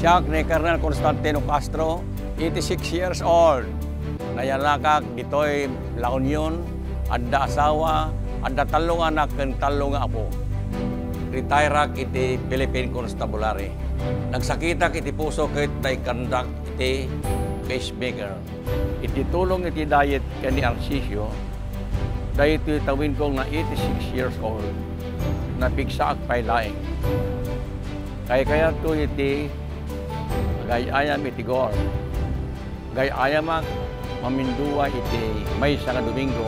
Siya ni Colonel Constantino Castro, 86 years old. Nayanakak ditoy La Union, adda asawa, adda talong anak ken talong apo. Retire iti Philippine Constabulary. Nagsakita iti puso ket tay kandak iti pacemaker. Iti tulong iti diet ken ni Arcisio, dahil iti tawin kong na 86 years old, na piksa ak pailaing. Kaya kaya to iti gayayam iti gor. Gayayamak maminduwa iti may sa nga Domingo,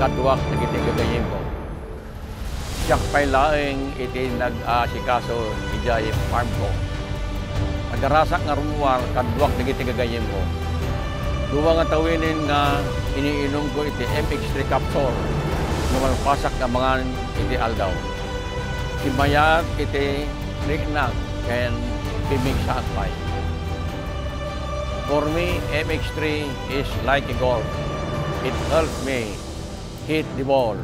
kadwak iti gagayim ko. Siyak pailaing iti nag-asikaso ijay farm ko. Nagarasak nga rumuwar, kadwak iti gagayim ko. Duwa nga tawinin nga iniinom ko iti MX3 capsule na malpasak nga mga iti aldaw. Simayag iti riknak and pimig sa akpay. For me, MX3 is like a golf. It helps me hit the ball.